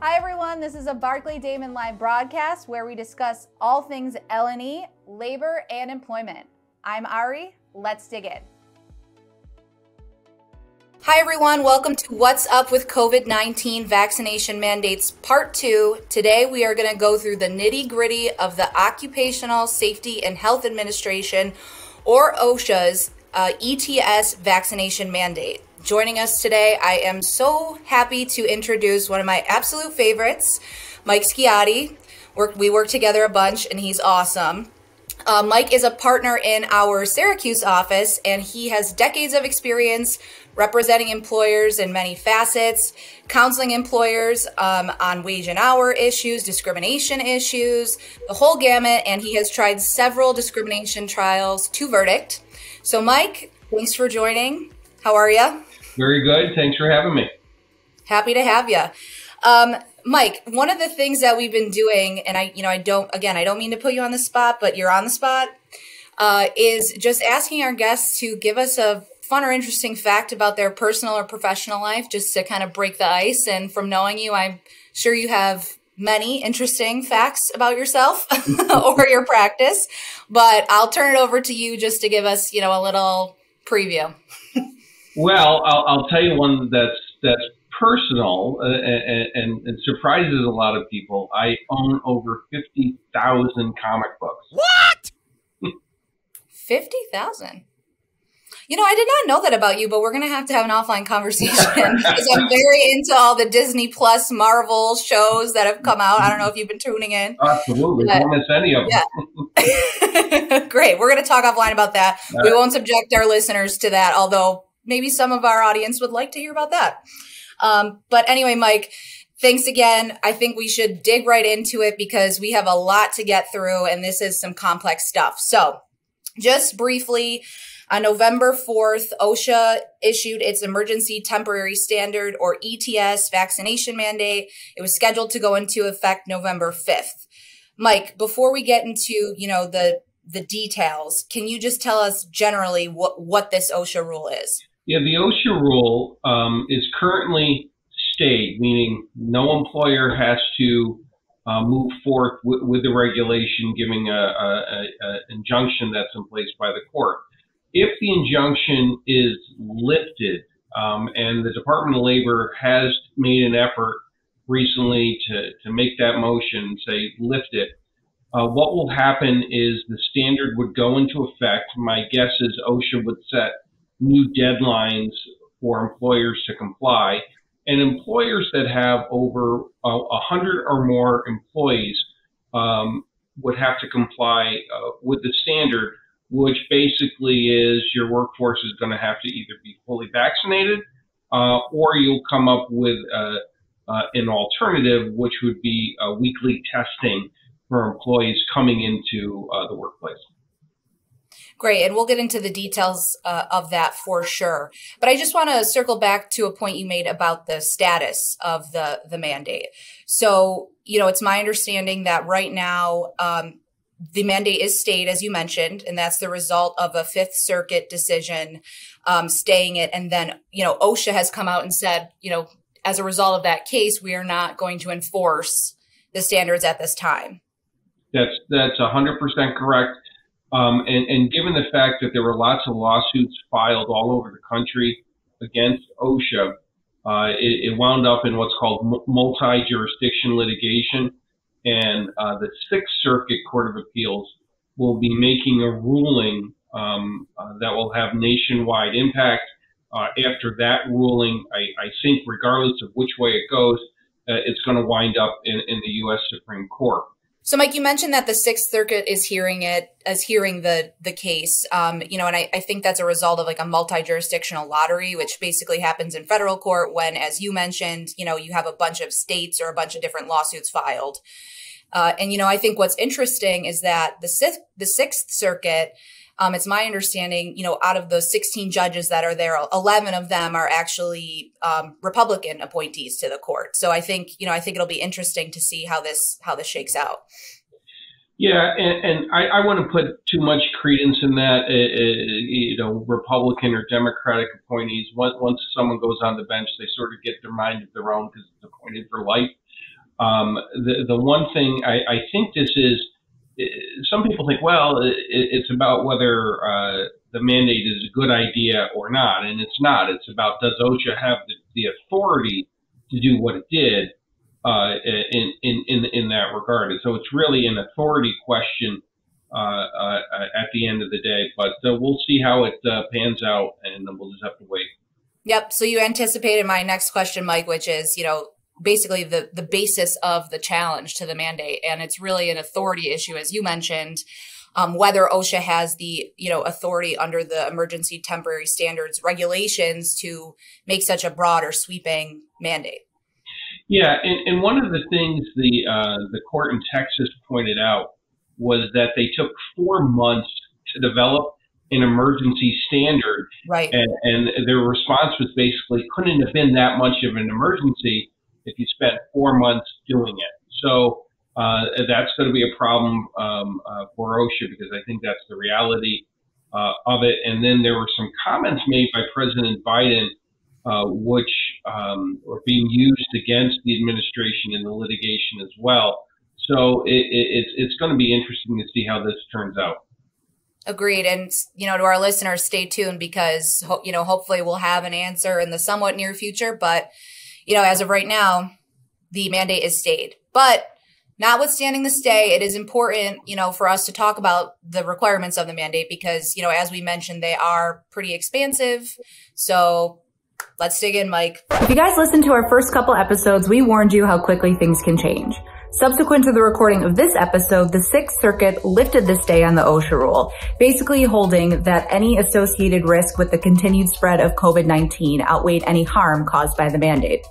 Hi everyone, this is a Barclay Damon live broadcast where we discuss all things L&E, labor, and employment. I'm Ari. Let's dig in. Hi everyone, welcome to What's Up with COVID-19 Vaccination Mandates Part 2. Today we are going to go through the nitty-gritty of the Occupational Safety and Health Administration or OSHA's uh, ETS vaccination mandate. Joining us today, I am so happy to introduce one of my absolute favorites, Mike Sciotti. we work together a bunch, and he's awesome. Uh, Mike is a partner in our Syracuse office, and he has decades of experience representing employers in many facets, counseling employers um, on wage and hour issues, discrimination issues, the whole gamut, and he has tried several discrimination trials to verdict. So, Mike, thanks for joining. How are you? Very good. Thanks for having me. Happy to have you. Um, Mike, one of the things that we've been doing, and I, you know, I don't, again, I don't mean to put you on the spot, but you're on the spot, uh, is just asking our guests to give us a fun or interesting fact about their personal or professional life, just to kind of break the ice. And from knowing you, I'm sure you have many interesting facts about yourself or your practice, but I'll turn it over to you just to give us, you know, a little preview. Well, I'll, I'll tell you one that's that's personal uh, and, and, and, surprises a lot of people. I own over fifty thousand comic books. What? fifty thousand. You know, I did not know that about you, but we're going to have to have an offline conversation because I'm very into all the Disney Plus Marvel shows that have come out. I don't know if you've been tuning in. Absolutely. But, don't miss any of them. Yeah. Great. We're going to talk offline about that. we won't subject our listeners to that, although maybe some of our audience would like to hear about that. Um, but anyway, Mike, thanks again. I think we should dig right into it because we have a lot to get through and this is some complex stuff. So, just briefly, on November 4th, OSHA issued its emergency temporary standard or ETS vaccination mandate. It was scheduled to go into effect November 5th. Mike, before we get into, you know, the the details, can you just tell us generally what what this OSHA rule is? Yeah, the OSHA rule um, is currently stayed, meaning no employer has to uh, move forth w- with the regulation, giving a, a, a, injunction that's in place by the court. If the injunction is lifted, um, and the Department of Labor has made an effort recently to, to make that motion, say lift it, uh, what will happen is the standard would go into effect. My guess is OSHA would set new deadlines for employers to comply. And employers that have over a uh, hundred or more employees um, would have to comply uh, with the standard, which basically is your workforce is going to have to either be fully vaccinated uh, or you'll come up with uh, uh, an alternative, which would be weekly testing for employees coming into the workplace. Great. And we'll get into the details uh, of that for sure. But I just want to circle back to a point you made about the status of the, the mandate. So, you know, it's my understanding that right now, um, the mandate is stayed, as you mentioned, and that's the result of a Fifth Circuit decision um, staying it. And then, you know, OSHA has come out and said, you know, as a result of that case, we are not going to enforce the standards at this time. That's that's hundred percent correct. Um, and, and, given the fact that there were lots of lawsuits filed all over the country against OSHA, uh, it, it, wound up in what's called multi-jurisdiction litigation. And uh, the Sixth Circuit Court of Appeals will be making a ruling um, uh, that will have nationwide impact. Uh, after that ruling, I, I, think regardless of which way it goes, uh, it's going to wind up in, in the U.S. Supreme Court. So, Mike, you mentioned that the Sixth Circuit is hearing it as hearing the the case. Um, you know, and I, I think that's a result of like a multi jurisdictional lottery, which basically happens in federal court when, as you mentioned, you know, you have a bunch of states or a bunch of different lawsuits filed. Uh, and you know, I think what's interesting is that the sixth, the Sixth Circuit um, it's my understanding, you know, out of the 16 judges that are there, 11 of them are actually um, Republican appointees to the court. So I think, you know, I think it'll be interesting to see how this how this shakes out. Yeah, and, and I, I want to put too much credence in that, uh, you know, Republican or Democratic appointees. Once, once someone goes on the bench, they sort of get their mind of their own because it's appointed for life. Um, the the one thing I, I think this is, some people think, well, it, it's about whether uh, the mandate is a good idea or not, and it's not. It's about does OSHA have the, the authority to do what it did uh, in, in in in that regard? And so it's really an authority question uh, uh, at the end of the day. But uh, we'll see how it uh, pans out, and then we'll just have to wait. Yep. So you anticipated my next question, Mike, which is, you know, basically the the basis of the challenge to the mandate, and it's really an authority issue, as you mentioned. Um, whether OSHA has the you know authority under the emergency temporary standards regulations to make such a broad or sweeping mandate. Yeah, and, and one of the things the uh, the court in Texas pointed out was that they took four months to develop an emergency standard. Right. And, and their response was basically couldn't have been that much of an emergency if you spent four months doing it. So uh, that's going to be a problem um, uh, for OSHA because I think that's the reality uh, of it. And then there were some comments made by President Biden, uh, which um, were being used against the administration in the litigation as well. So it, it, it's it's going to be interesting to see how this turns out. Agreed. And, you know, to our listeners, stay tuned because, you know, hopefully we'll have an answer in the somewhat near future. But, you know, as of right now, the mandate is stayed. But notwithstanding the stay, it is important, you know, for us to talk about the requirements of the mandate because, you know, as we mentioned, they are pretty expansive. So let's dig in, Mike. If you guys listened to our first couple episodes, we warned you how quickly things can change. Subsequent to the recording of this episode, the Sixth Circuit lifted the stay on the OSHA rule, basically holding that any associated risk with the continued spread of COVID-19 outweighed any harm caused by the mandate.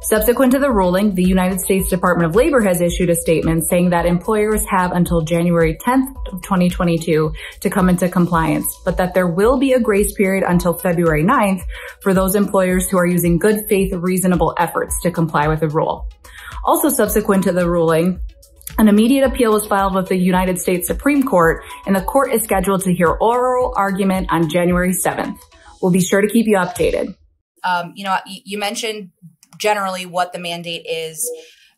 Subsequent to the ruling, the United States Department of Labor has issued a statement saying that employers have until January 10th of 2022 to come into compliance, but that there will be a grace period until February 9th for those employers who are using good faith reasonable efforts to comply with the rule. Also subsequent to the ruling, an immediate appeal was filed with the United States Supreme Court, and the court is scheduled to hear oral argument on January 7th. We'll be sure to keep you updated. Um, you know, you mentioned generally what the mandate is.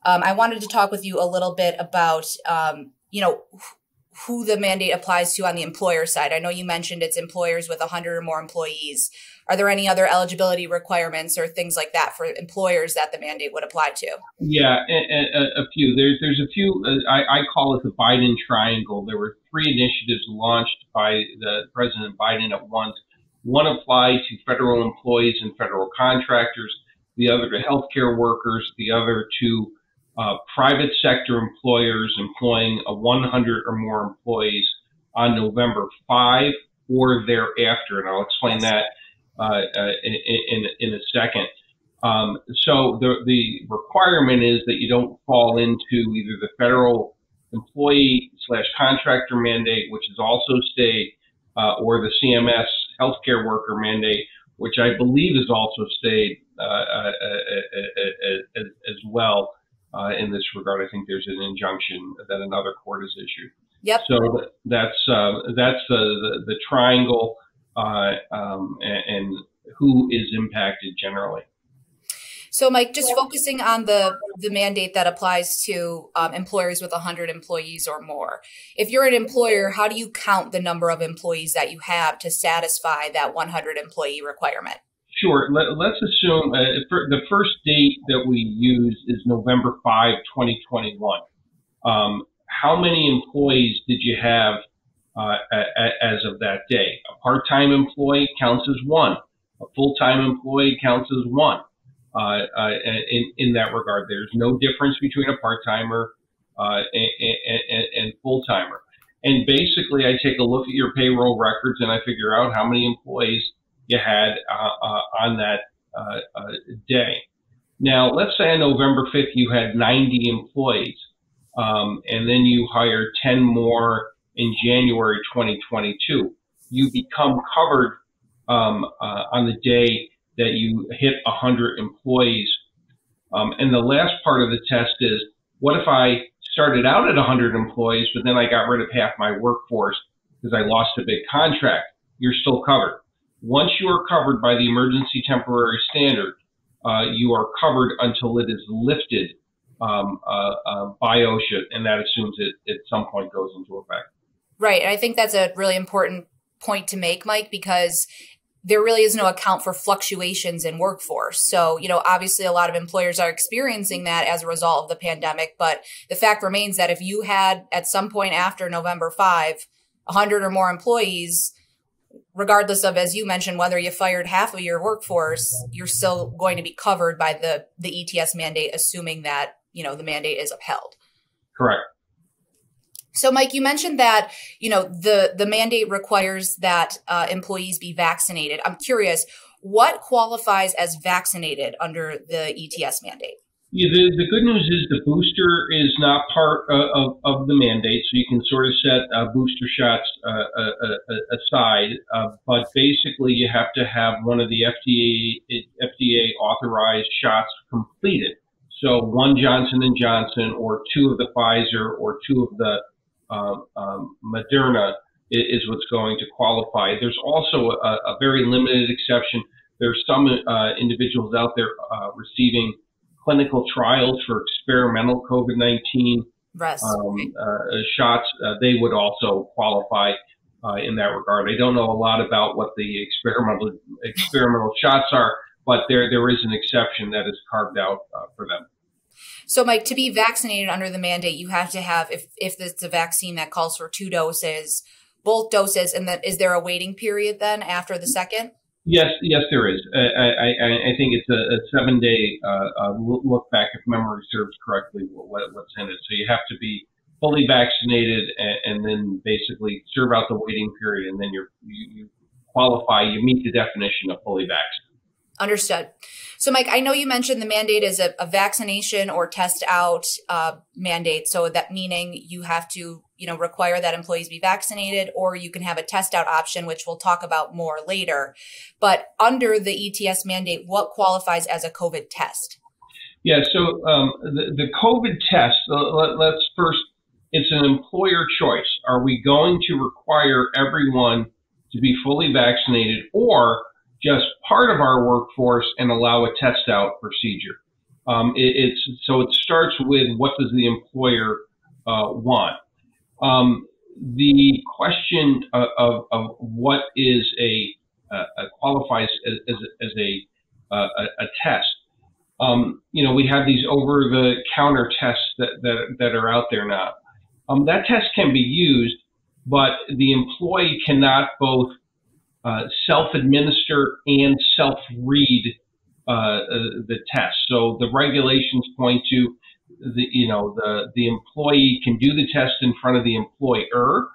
Um, I wanted to talk with you a little bit about, um, you know, who the mandate applies to on the employer side. I know you mentioned it's employers with 100 or more employees. Are there any other eligibility requirements or things like that for employers that the mandate would apply to? Yeah, a, a, a few. There's there's a few. Uh, I, I call it the Biden triangle. There were three initiatives launched by the President Biden at once. One applied to federal employees and federal contractors. The other to healthcare workers. The other to uh, private sector employers employing a 100 or more employees on November 5 or thereafter. And I'll explain that uh, uh in, in, in, a second. Um, so the, the requirement is that you don't fall into either the federal employee slash contractor mandate, which is also state, uh, or the CMS healthcare worker mandate, which I believe is also state as, as well uh, in this regard. I think there's an injunction that another court has issued. Yep. So that's uh, that's uh, the the triangle uh, um, and, and, who is impacted generally. So, Mike, just focusing on the the mandate that applies to um, employers with 100 employees or more. If you're an employer, how do you count the number of employees that you have to satisfy that 100 employee requirement? Sure. Let, us assume uh, the first date that we use is November 5, 2021. Um, how many employees did you have uh, as of that day? A part-time employee counts as one. A full-time employee counts as one. Uh, uh in, in that regard, there's no difference between a part-timer uh, and, and, and full-timer. And basically, I take a look at your payroll records and I figure out how many employees you had uh, uh, on that uh, day. Now, let's say on November 5th you had 90 employees, um, and then you hire 10 more in January 2022. You become covered um, on the day that you hit 100 employees. Um, and the last part of the test is what if I started out at 100 employees, but then I got rid of half my workforce because I lost a big contract? You're still covered. Once you are covered by the emergency temporary standard, uh, you are covered until it is lifted um, uh, uh, by OSHA, and that assumes it at some point goes into effect. Right. I think that's a really important point to make, Mike, because there really is no account for fluctuations in workforce. So, you know, obviously a lot of employers are experiencing that as a result of the pandemic. But the fact remains that if you had at some point after November 5, 100 or more employees, regardless of, as you mentioned, whether you fired half of your workforce, you're still going to be covered by the, the ETS mandate, assuming that, you know, the mandate is upheld. Correct. So, Mike, you mentioned that you know the the mandate requires that uh, employees be vaccinated. I'm curious, what qualifies as vaccinated under the ETS mandate? Yeah, the, the good news is the booster is not part of, of the mandate, so you can sort of set uh, booster shots uh, uh, uh aside. Uh, but basically, you have to have one of the FDA FDA authorized shots completed. So one Johnson and Johnson, or two of the Pfizer, or two of the um, um, Moderna is, what's going to qualify. There's also a, a very limited exception. There's some individuals out there receiving clinical trials for experimental COVID-19 um, uh, shots. Uh, they would also qualify uh, in that regard. I don't know a lot about what the experimental experimental shots are, but there there is an exception that is carved out uh, for them. So, Mike, to be vaccinated under the mandate, you have to have, if, if it's a vaccine that calls for two doses, both doses, and that is there a waiting period then after the second? Yes, yes, there is. I, I, I think it's a, a seven day uh, uh, look back, if memory serves correctly, what, what's in it. So you have to be fully vaccinated and, and then basically serve out the waiting period, and then you, you qualify, you meet the definition of fully vaccinated. Understood. So, Mike, I know you mentioned the mandate is a, a vaccination or test out uh, mandate. So that meaning you have to, you know, require that employees be vaccinated, or you can have a test out option, which we'll talk about more later. But under the ETS mandate, what qualifies as a COVID test? Yeah. So um, the, the COVID test. Uh, let, let's first. It's an employer choice. Are we going to require everyone to be fully vaccinated, or just part of our workforce and allow a test out procedure. Um, it, it's so it starts with what does the employer uh, want. Um, the question of, of, what is a, qualifies as, as, as a, a, a test. Um, you know, we have these over-the-counter tests that, that, that are out there now. Um, that test can be used, but the employee cannot both uh, self-administer and self-read uh, uh, the test. So the regulations point to the you know the the employee can do the test in front of the employer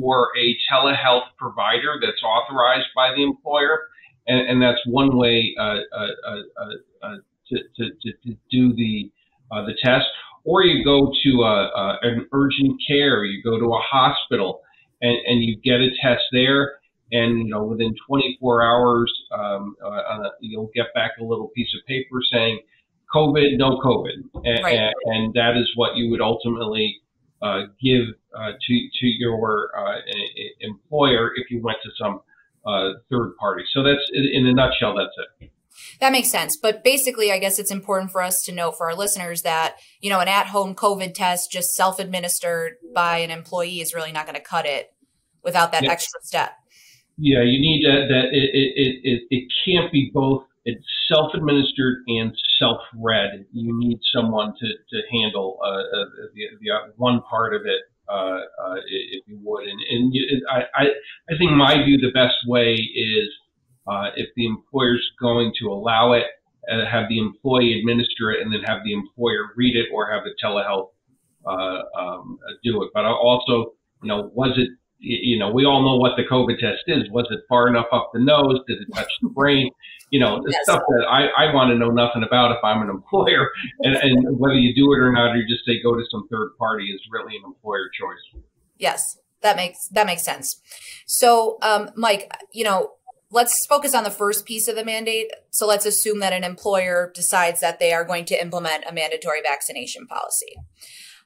or a telehealth provider that's authorized by the employer, and, and that's one way uh, uh, to, to, to, to, do the the test. Or you go to a, an urgent care, you go to a hospital, and, and you get a test there. And you know within 24 hours um, uh, you'll get back a little piece of paper saying COVID, no COVID, and, right. and, that is what you would ultimately uh, give uh, to to your uh, employer if you went to some uh, third party. So that's in a nutshell. That's it. That makes sense. But basically, I guess it's important for us to know for our listeners that, you know, an at home COVID test just self administered by an employee is really not going to cut it without that extra step. Yeah, you need that. that it, it, it, it can't be both. It's self-administered and self-read. You need someone to, to handle uh, uh, the, the uh, one part of it, uh, uh, if you would. And, and I, I, I think my view, the best way is if the employer's going to allow it, have the employee administer it, and then have the employer read it, or have the telehealth um, do it. But also, you know, was it you know, we all know what the COVID test is. Was it far enough up the nose? Did it touch the brain? You know, the yes. stuff that I, I want to know nothing about if I'm an employer. And, and whether you do it or not, or you just say go to some third party is really an employer choice. Yes, that makes that makes sense. So, um, Mike, you know, let's focus on the first piece of the mandate. So let's assume that an employer decides that they are going to implement a mandatory vaccination policy.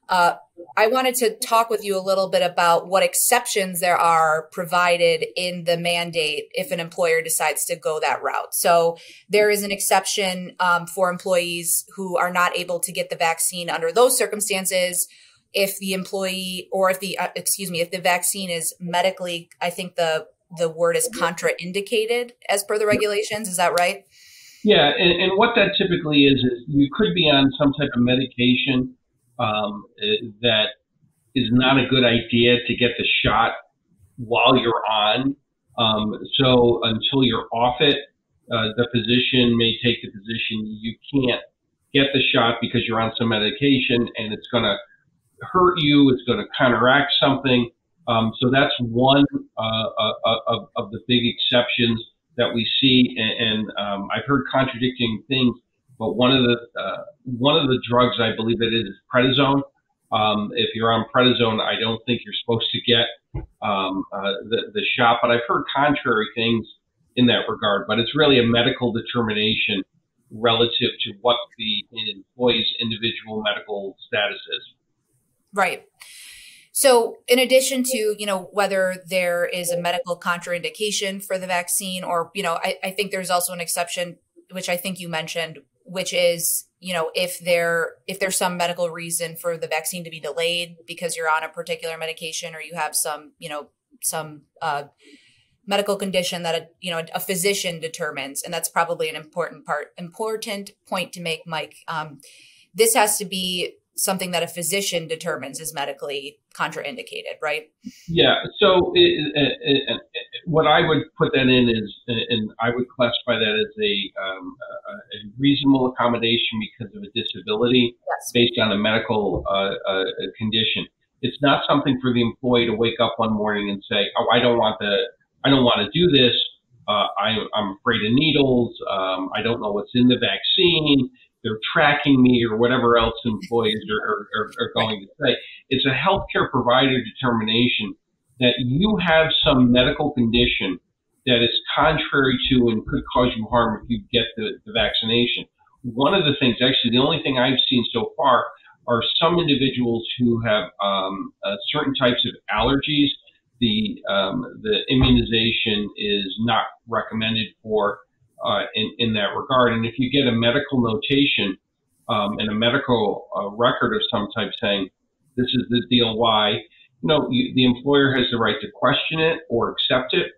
Uh, I wanted to talk with you a little bit about what exceptions there are provided in the mandate if an employer decides to go that route. So there is an exception um, for employees who are not able to get the vaccine under those circumstances. If the employee or if the uh, excuse me, if the vaccine is medically, I think the the word is contraindicated as per the regulations. Is that right? Yeah, and, and what that typically is is you could be on some type of medication um, that is not a good idea to get the shot while you're on. Um, so until you're off it, uh, the physician may take the position you can't get the shot because you're on some medication and it's going to hurt you, it's going to counteract something. Um, so that's one uh, uh, uh, of, of, the big exceptions that we see, and, and um, I've heard contradicting things but one of the uh, one of the drugs I believe it is prednisone. Um, if you're on prednisone, I don't think you're supposed to get um, uh, the the shot. But I've heard contrary things in that regard. But it's really a medical determination relative to what the employee's individual medical status is. Right. So, in addition to you know whether there is a medical contraindication for the vaccine, or you know, I, I think there's also an exception, which I think you mentioned, which is you know if there if there's some medical reason for the vaccine to be delayed because you're on a particular medication or you have some you know some uh, medical condition that a you know a physician determines and that's probably an important part important point to make mike um, this has to be something that a physician determines is medically contraindicated, right? Yeah. So it, it, it, what I would put that in is, and I would classify that as a, um, a reasonable accommodation because of a disability yes. based on a medical uh, uh, condition. It's not something for the employee to wake up one morning and say, "Oh, I don't want the, I don't want to do this. Uh, I, I'm afraid of needles. Um, I don't know what's in the vaccine." they're tracking me or whatever else employees are, are, are going to say. It's a healthcare provider determination that you have some medical condition that is contrary to and could cause you harm if you get the, the vaccination. One of the things, actually, the only thing I've seen so far are some individuals who have um, uh, certain types of allergies. The um, the immunization is not recommended for uh, in, in that regard. And if you get a medical notation um, and a medical uh, record of some type saying this is the deal why, know, you, the employer has the right to question it or accept it.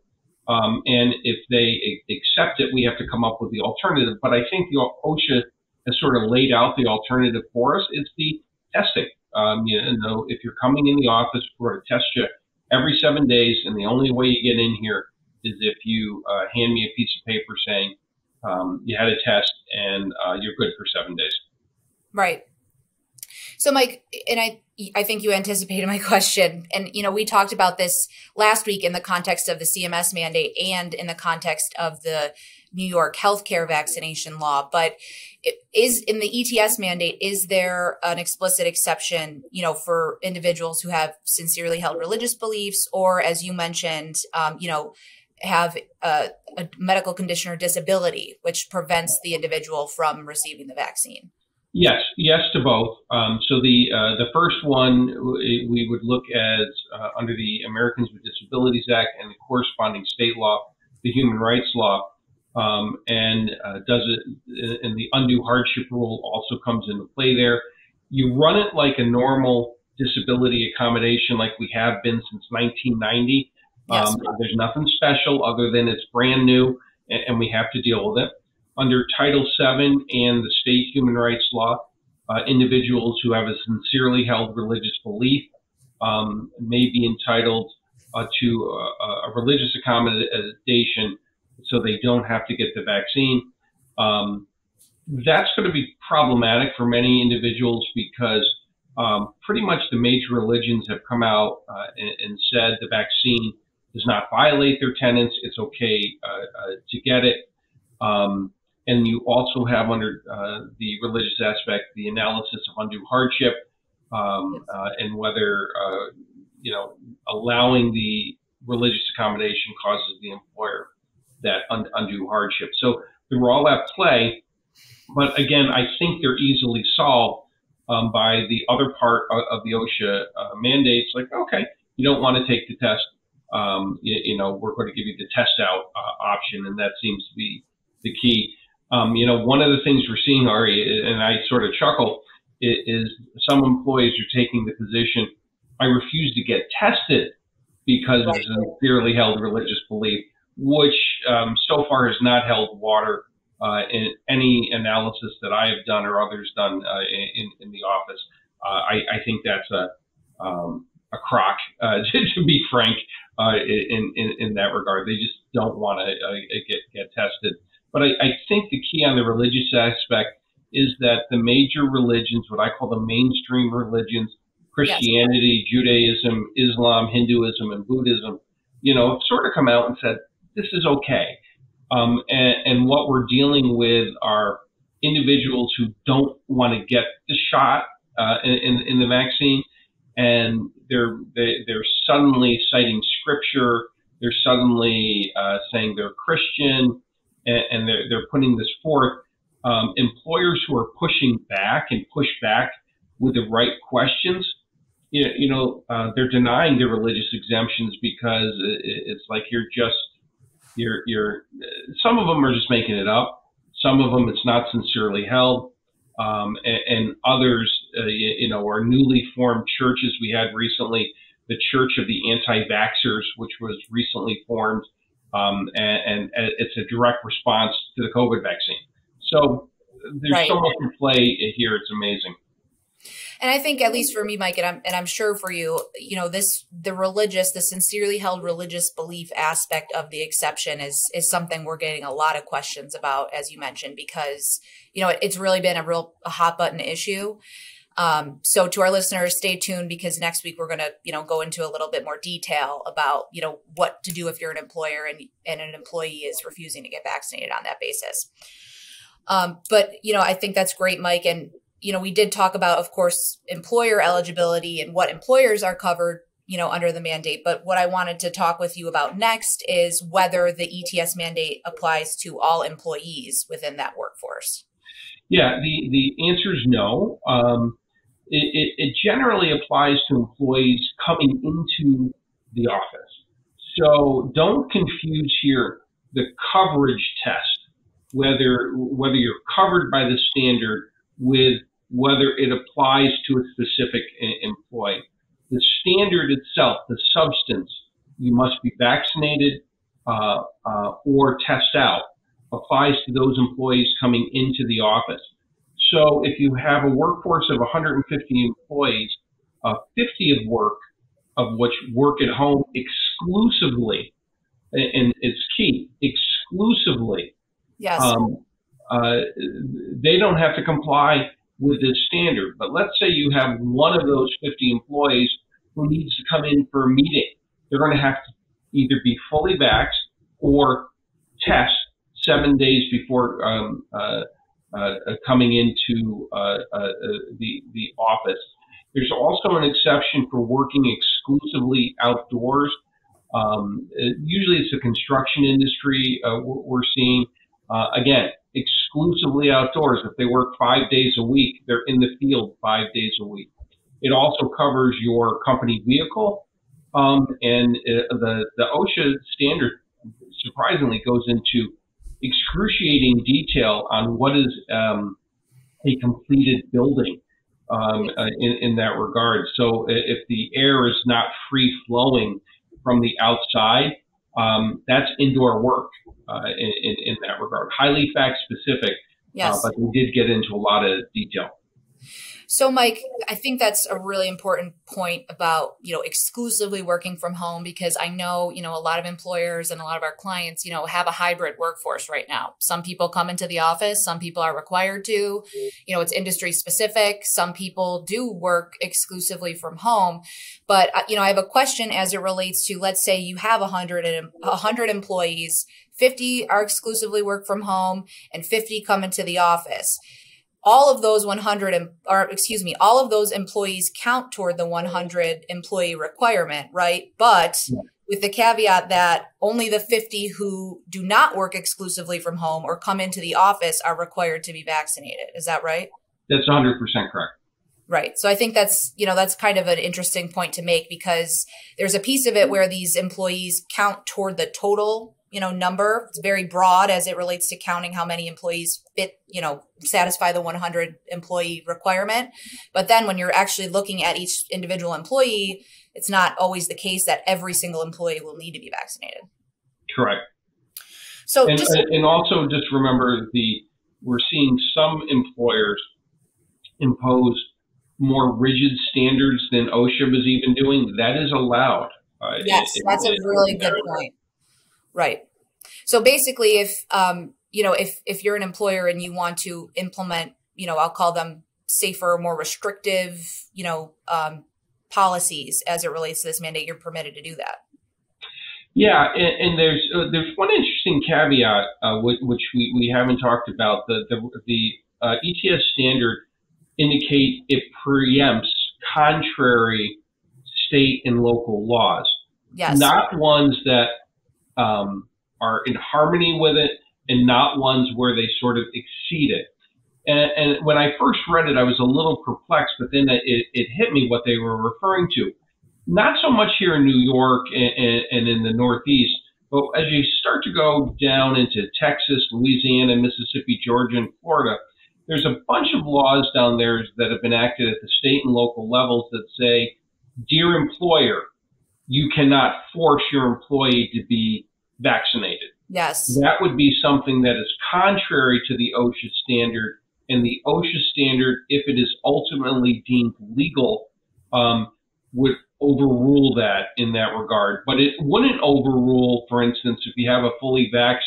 Um, and if they accept it, we have to come up with the alternative. But I think the OSHA has sort of laid out the alternative for us. It's the testing. Um, you know, if you're coming in the office, going to test you every seven days, and the only way you get in here is if you uh, hand me a piece of paper saying um, you had a test and uh, you're good for seven days. Right. So, Mike, and I, I think you anticipated my question, and you know we talked about this last week in the context of the CMS mandate and in the context of the New York healthcare vaccination law. But is in the ETS mandate, is there an explicit exception, you know, for individuals who have sincerely held religious beliefs, or as you mentioned, um, you know, have a, a, medical condition or disability which prevents the individual from receiving the vaccine? Yes, yes to both. Um, so the uh, the first one we would look at uh, under the Americans with Disabilities Act and the corresponding state law, the Human Rights Law, um, and uh, does it and the undue hardship rule also comes into play there. You run it like a normal disability accommodation, like we have been since 1990. Yes. Um, there's nothing special other than it's brand new and, and, we have to deal with it. Under Title VII and the state human rights law, uh, individuals who have a sincerely held religious belief um, may be entitled uh, to a, a, religious accommodation so they don't have to get the vaccine. Um, that's going to be problematic for many individuals because um, pretty much the major religions have come out uh, and, and, said the vaccine does not violate their tenets. It's okay uh, uh, to get it. Um, and you also have under uh, the religious aspect the analysis of undue hardship um, uh, and whether uh, you know allowing the religious accommodation causes the employer that un- undue hardship. So they were all at play. But again, I think they're easily solved um, by the other part of, of the OSHA uh, mandates, like, okay, you don't want to take the test, um, you, you, know, we're going to give you the test out uh, option, and that seems to be the key. Um, you know, one of the things we're seeing, Ari, and I sort of chuckle, is, some employees are taking the position, I refuse to get tested because right. of a sincerely held religious belief, which um, so far has not held water uh, in any analysis that I have done or others done uh, in, in the office. Uh, I, I, think that's a um, a crock, uh, to be frank, uh, in, in, in that regard. They just don't want to uh, get get tested. But I, I think the key on the religious aspect is that the major religions, what I call the mainstream religions, Christianity, yes. Judaism, Islam, Hinduism, and Buddhism, you know, sort of come out and said this is okay. Um, and, and, what we're dealing with are individuals who don't want to get the shot uh, in, in, the vaccine, and they're they, are they are suddenly citing scripture. They're suddenly uh, saying they're Christian, and, and, they're they're putting this forth. Um, employers who are pushing back and push back with the right questions, you know, you know uh, they're denying the religious exemptions because it's like you're just you're, you're, some of them are just making it up. Some of them it's not sincerely held. Um, and, and, others, uh, you, you, know, are newly formed churches. We had recently the Church of the Anti-Vaxxers, which was recently formed, um, and, and, it's a direct response to the COVID vaccine. So there's right. so much to play here. It's amazing. And I think, at least for me, Mike, and I'm and I'm sure for you, you know, this the religious, the sincerely held religious belief aspect of the exception is is something we're getting a lot of questions about, as you mentioned, because you know it, it's really been a real a hot button issue. Um, so to our listeners, stay tuned because next week we're going to, you know, go into a little bit more detail about, you know, what to do if you're an employer and, and an employee is refusing to get vaccinated on that basis. Um, but, you know, I think that's great, Mike. And you know, we did talk about, of course, employer eligibility and what employers are covered, you know, under the mandate. But what I wanted to talk with you about next is whether the ETS mandate applies to all employees within that workforce. Yeah, the, the answer is no. Um, it, it, it generally applies to employees coming into the office. So don't confuse here the coverage test, whether whether you're covered by the standard with whether it applies to a specific employee. The standard itself, the substance, you must be vaccinated uh, uh, or test out, applies to those employees coming into the office. So if you have a workforce of 150 employees, uh, 50 of work of which work at home exclusively, and it's key, exclusively. Yes. Um, uh, they don't have to comply with this standard. But let's say you have one of those 50 employees who needs to come in for a meeting. They're going to have to either be fully vaxxed or test seven days before um, uh, uh, coming into uh, uh the, the office. There's also an exception for working exclusively outdoors. Um, usually it's the construction industry uh, we're seeing. Uh, again, exclusively outdoors. If they work five days a week, they're in the field five days a week. It also covers your company vehicle, um, and uh, the the OSHA standard surprisingly goes into excruciating detail on what is um, a completed building um, uh, in, in that regard. So if the air is not free flowing from the outside, um, that's indoor work uh, in, in, in, that regard. Highly fact specific, uh, yes. Uh, but we did get into a lot of detail. So, Mike, I think that's a really important point about, you know, exclusively working from home because I know, you know, a lot of employers and a lot of our clients, you know, have a hybrid workforce right now. Some people come into the office, some people are required to, you know, it's industry specific. Some people do work exclusively from home. But, uh, you know, I have a question as it relates to, let's say you have 100, 100 employees, 50 are exclusively work from home and 50 come into the office all of those 100 or excuse me all of those employees count toward the 100 employee requirement right but yeah. with the caveat that only the 50 who do not work exclusively from home or come into the office are required to be vaccinated is that right that's 100% correct Right. So I think that's, you know, that's kind of an interesting point to make because there's a piece of it where these employees count toward the total, you know, number. It's very broad as it relates to counting how many employees fit, you know, satisfy the 100 employee requirement. But then when you're actually looking at each individual employee, it's not always the case that every single employee will need to be vaccinated. Correct. So and, just and also just remember the we're seeing some employers impose more rigid standards than OSHA was even doing. That is allowed. Uh, yes, it, that's it, a really good point. Right. So basically, if um, you know, if if you're an employer and you want to implement, you know, I'll call them safer, more restrictive, you know, um, policies as it relates to this mandate, you're permitted to do that. Yeah, and, and there's uh, there's one interesting caveat uh, which, which, we, we haven't talked about. The the, the uh, ETS standard indicate it preempts contrary state and local laws. Yes. Not ones that um, are in harmony with it and not ones where they sort of exceed it. And, and, when I first read it, I was a little perplexed, but then it, it hit me what they were referring to. Not so much here in New York and, and, and in the Northeast, but as you start to go down into Texas, Louisiana, Mississippi, Georgia, and Florida, there's a bunch of laws down there that have been acted at the state and local levels that say, dear employer, you cannot force your employee to be vaccinated. Yes. That would be something that is contrary to the OSHA standard. And the OSHA standard, if it is ultimately deemed legal, um, would overrule that in that regard. But it wouldn't overrule, for instance, if you have a fully vaxxed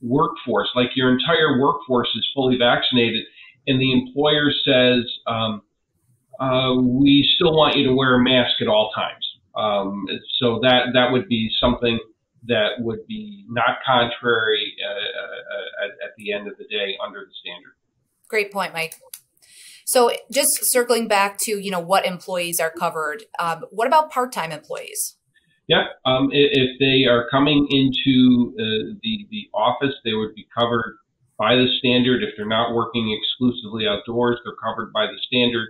workforce, like your entire workforce is fully vaccinated, and the employer says, um, uh, we still want you to wear a mask at all times. Um, so that that would be something that would be not contrary uh, uh, at, at the end of the day under the standard. Great point, Mike. So just circling back to you know what employees are covered. Um, what about part-time employees? Yeah, um, if they are coming into uh, the the office, they would be covered by the standard. If they're not working exclusively outdoors, they're covered by the standard,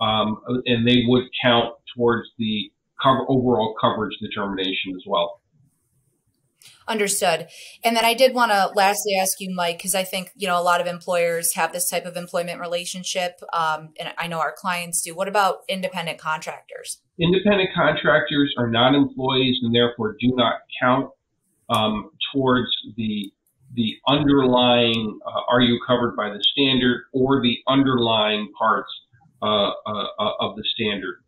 um, and they would count towards the cover, overall coverage determination as well. Understood. And then I did want to lastly ask you, Mike, because I think you know a lot of employers have this type of employment relationship, um, and I know our clients do. What about independent contractors? Independent contractors are not employees and therefore do not count um, towards the the underlying uh, are you covered by the standard or the underlying parts uh, uh, uh, of the standard.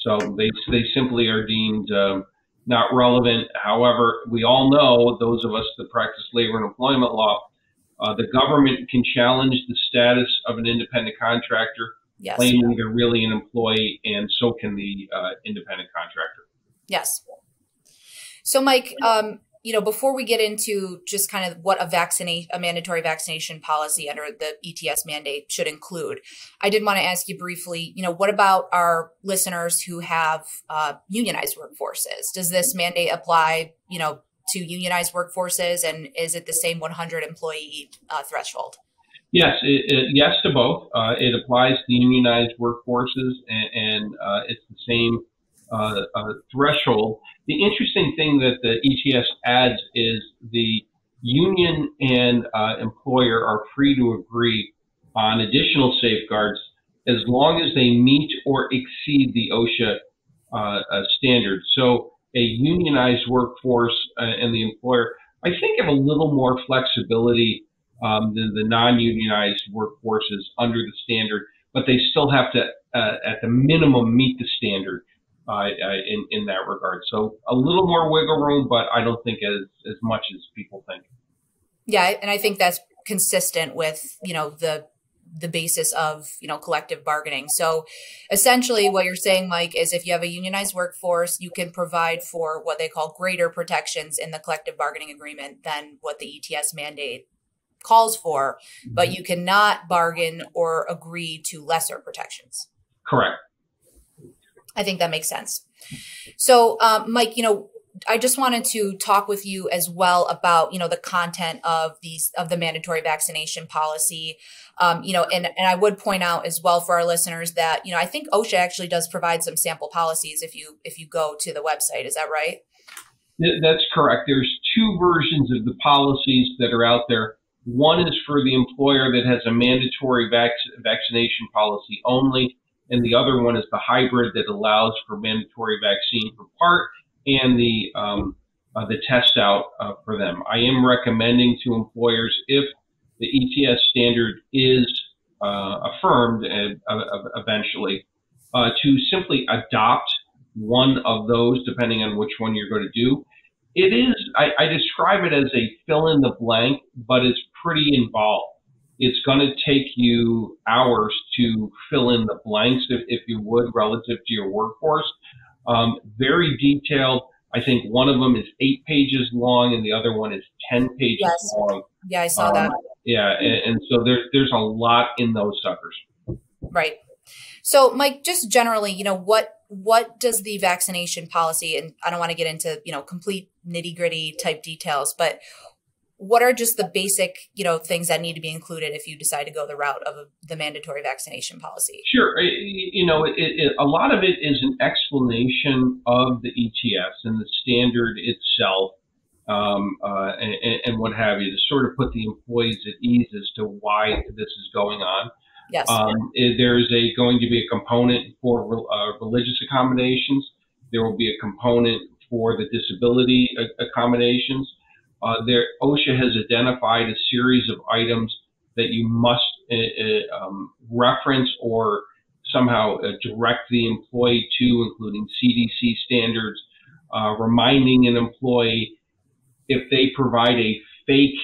So they, they simply are deemed um, not relevant. However, we all know, those of us that practice labor and employment law, uh, the government can challenge the status of an independent contractor, yes. claiming they're really an employee, and so can the uh, independent contractor. Yes. So, Mike, um, you know, before we get into just kind of what a vaccinate a mandatory vaccination policy under the ETS mandate should include, I did want to ask you briefly, you know, what about our listeners who have uh, unionized workforces? Does this mandate apply, you know, to unionized workforces, and is it the same 100 employee uh, threshold? Yes, it, it, yes to both. Uh, it applies to unionized workforces, and, and uh, it's the same uh, uh, threshold. The interesting thing that the ETS adds is the union and uh, employer are free to agree on additional safeguards as long as they meet or exceed the OSHA uh, uh, standards. So a unionized workforce uh, and the employer, I think, have a little more flexibility um, than the non-unionized workforces under the standard, but they still have to, at the minimum, meet the standard uh, in in that regard. So a little more wiggle room, but I don't think as as much as people think. Yeah, and I think that's consistent with you know the the basis of you know collective bargaining. So essentially, what you're saying, Mike, is if you have a unionized workforce, you can provide for what they call greater protections in the collective bargaining agreement than what the ETS mandate calls for, but mm-hmm. you cannot bargain or agree to lesser protections. Correct. I think that makes sense. So, um, Mike, you know, I just wanted to talk with you as well about, you know, the content of these of the mandatory vaccination policy. Um, you know, and and I would point out as well for our listeners that, you know, I think OSHA actually does provide some sample policies if you if you go to the website. Is that right? That's correct. There's two versions of the policies that are out there. One is for the employer that has a mandatory vac- vaccination policy only, and the other one is the hybrid that allows for mandatory vaccine for part and the um, uh, the test out uh, for them. I am recommending to employers if the ETS standard is uh, affirmed uh, eventually uh, to simply adopt one of those, depending on which one you're going to do. It is, I, I describe it as a fill in the blank, but it's pretty involved. It's going to take you hours to fill in the blanks, if, if you would, relative to your workforce. Um, very detailed. I think one of them is eight pages long and the other one is 10 pages yes. long. Yeah, I saw um, that. Yeah, and, and so there, there's a lot in those suckers. Right. So, Mike, just generally, you know, what what does the vaccination policy and I don't want to get into, you know, complete nitty-gritty type details, but what are just the basic, you know, things that need to be included if you decide to go the route of a, the mandatory vaccination policy? Sure. You know, it, it, a lot of it is an explanation of the ETS and the standard itself. Um, uh, and, and, what have you to sort of put the employees at ease as to why this is going on. Yes. Um, there's a going to be a component for uh, religious accommodations. There will be a component for the disability accommodations. Uh, there, OSHA has identified a series of items that you must uh, uh um, reference or somehow uh, direct the employee to, including CDC standards, uh, reminding an employee if they provide a fake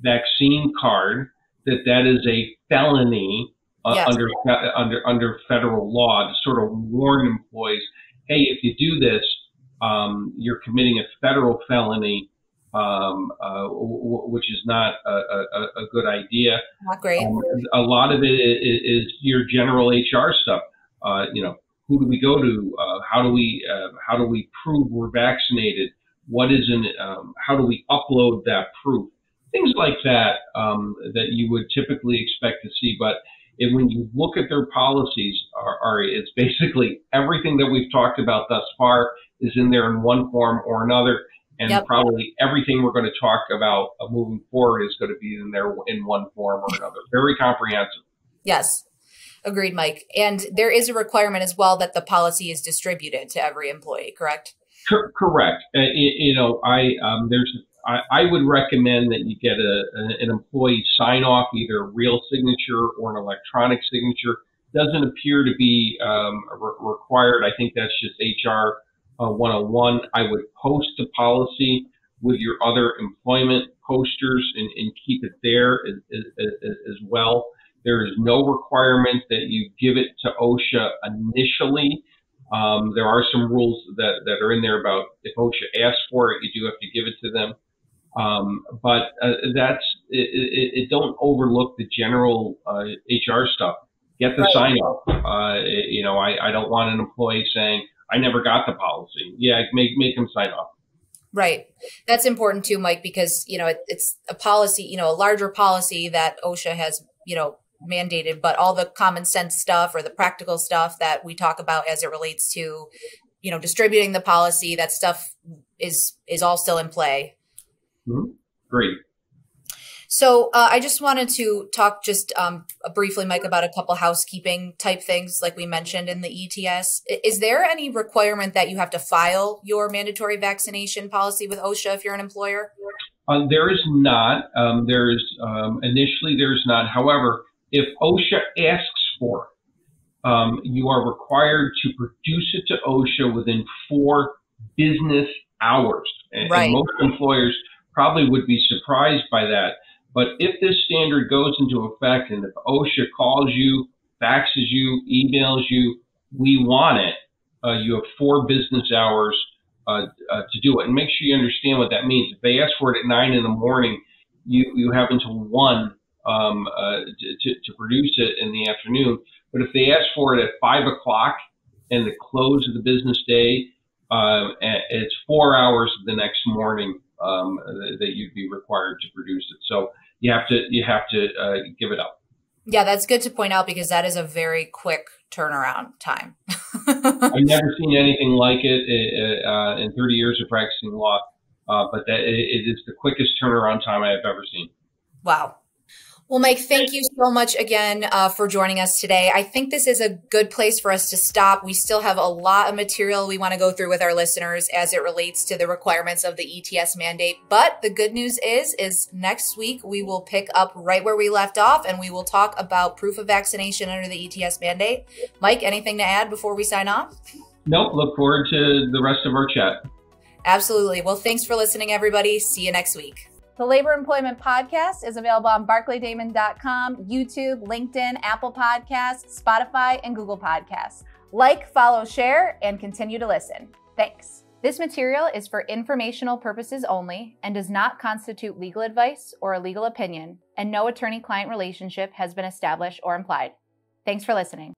vaccine card that that is a felony uh, yes. under under under federal law to sort of warn employees, hey, if you do this, um, you're committing a federal felony, um, uh, w- which is not a, a, a, good idea. Not great. Um, a lot of it is, is your general HR stuff. Uh, you know, who do we go to? Uh, how do we uh, how do we prove we're vaccinated? What is in? Um, how do we upload that proof? Things like that um, that you would typically expect to see, but and when you look at their policies, are, are, it's basically everything that we've talked about thus far is in there in one form or another. And yep. probably everything we're going to talk about uh, moving forward is going to be in there in one form or another. Very comprehensive. Yes. Agreed, Mike. And there is a requirement as well that the policy is distributed to every employee, correct? correct. Uh, you, you, know, I um, there's I, I, would recommend that you get a, an employee sign off, either a real signature or an electronic signature. Doesn't appear to be um, re- required. I think that's just HR uh, 101. I would post the policy with your other employment posters and, and keep it there as, as, as, well. There is no requirement that you give it to OSHA initially. Um, there are some rules that, that are in there about if OSHA asks for it, you do have to give it to them. Um, but uh, that's it, it, it, Don't overlook the general uh, HR stuff. Get the right. sign off. Uh, you know, I, I don't want an employee saying I never got the policy. Yeah, make make them sign off. Right. That's important too, Mike, because you know it, it's a policy, you know, a larger policy that OSHA has, you know, mandated, but all the common sense stuff or the practical stuff that we talk about as it relates to, you know, distributing the policy, that stuff is is all still in play. Mm-hmm. Great. So uh, I just wanted to talk just um, briefly, Mike, about a couple housekeeping type things, like we mentioned in the ETS. Is there any requirement that you have to file your mandatory vaccination policy with OSHA if you're an employer? Uh, there is not. Um, there's um, initially there's not. However, if OSHA asks for it, um, you are required to produce it to OSHA within four business hours. And, right. and most employers probably would be surprised by that. But if this standard goes into effect and if OSHA calls you, faxes you, emails you, we want it, uh, you have four business hours uh, uh, to do it. And make sure you understand what that means. If they ask for it at nine in the morning, you, you have until one um, uh, to, to produce it in the afternoon. But if they ask for it at five o'clock and the close of the business day, um, it's four hours the next morning um, that you'd be required to produce it. So you have to you have to uh, give it up. Yeah, that's good to point out because that is a very quick turnaround time. I've never seen anything like it uh, in 30 years of practicing law, uh, but that it is the quickest turnaround time I have ever seen. Wow. Well, Mike, thank you so much again uh, for joining us today. I think this is a good place for us to stop. We still have a lot of material we want to go through with our listeners as it relates to the requirements of the ETS mandate. But the good news is, is next week we will pick up right where we left off, and we will talk about proof of vaccination under the ETS mandate. Mike, anything to add before we sign off? Nope. Look forward to the rest of our chat. Absolutely. Well, thanks for listening, everybody. See you next week. The Labor Employment Podcast is available on barclaydamon.com, YouTube, LinkedIn, Apple Podcasts, Spotify, and Google Podcasts. Like, follow, share, and continue to listen. Thanks. This material is for informational purposes only and does not constitute legal advice or a legal opinion, and no attorney client relationship has been established or implied. Thanks for listening.